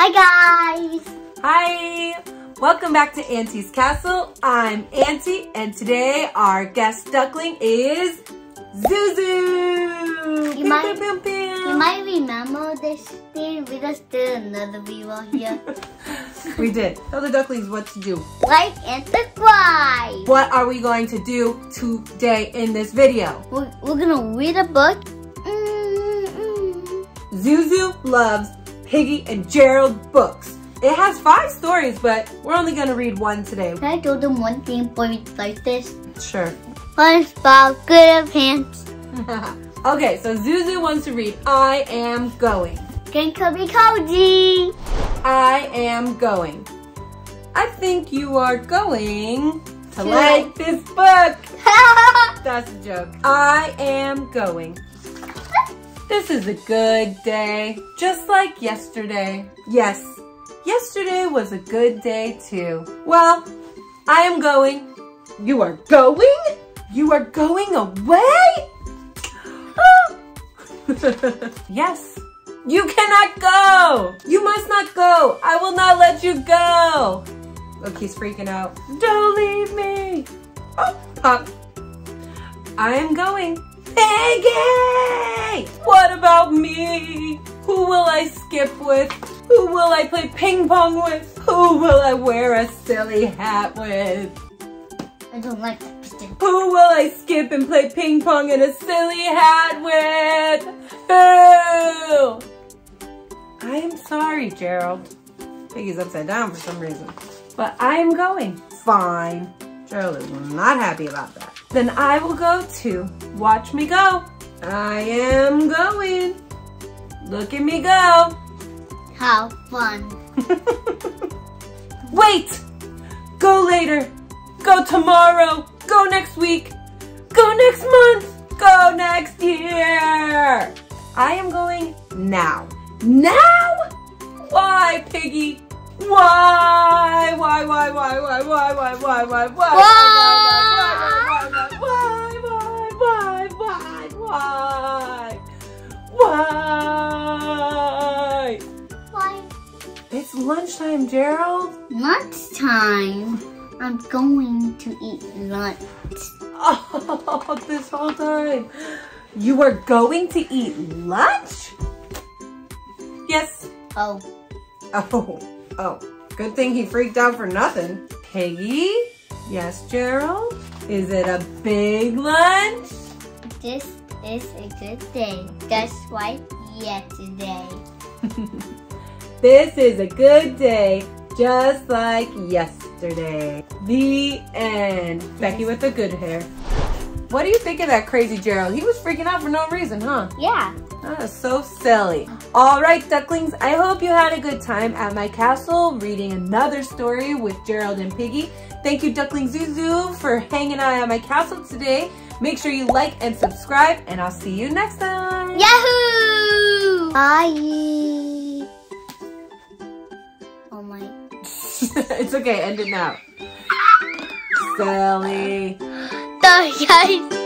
Hi guys! Hi! Welcome back to Auntie's Castle. I'm Auntie and today our guest duckling is Zuzu! You might, you might remember this thing. We just did another video here. we did. Tell the ducklings what to do. Like and subscribe! What are we going to do today in this video? We're, we're gonna read a book. Mm -mm. Zuzu loves Piggie and Gerald books. It has five stories, but we're only gonna read one today. Can I tell them one thing before we start this? Sure. SpongeBob, good pants. okay, so Zuzu wants to read I Am Going. Can Cubby Cozy. I am going. I think you are going to like this book. That's a joke. I am going. This is a good day, just like yesterday. Yes, yesterday was a good day too. Well, I am going. You are going? You are going away? yes. You cannot go. You must not go. I will not let you go. Look, he's freaking out. Don't leave me. Oh, pop. I am going. Piggie! What about me? Who will I skip with? Who will I play ping pong with? Who will I wear a silly hat with? I don't like that picture. Who will I skip and play ping pong in a silly hat with? Who? I am sorry, Gerald. Piggie's upside down for some reason. But I am going. Fine. Gerald is not happy about that. Then I will go too. Watch me go. I am going. Look at me go. How fun. Wait! Go later. Go tomorrow. Go next week. Go next month. Go next year. I am going now. Now? Why, Piggie? Why? Why, why, why, why, why, why, why, why, why, why, why, why, why? It's lunchtime, Gerald. Lunchtime. I'm going to eat lunch. Oh, this whole time. You are going to eat lunch? Yes. Oh. Oh, oh. Good thing he freaked out for nothing. Piggie? Yes, Gerald? Is it a big lunch? This is a good day. Just like yesterday. this is a good day, just like yesterday. The end. Becky with the good hair. What do you think of that crazy Gerald? He was freaking out for no reason, huh? Yeah. That is so silly. All right, ducklings, I hope you had a good time at my castle reading another story with Gerald and Piggie. Thank you, Duckling Zuzu, for hanging out at my castle today. Make sure you like and subscribe, and I'll see you next time. Yahoo! Bye. Oh my. it's okay, end it now. Silly. The guys.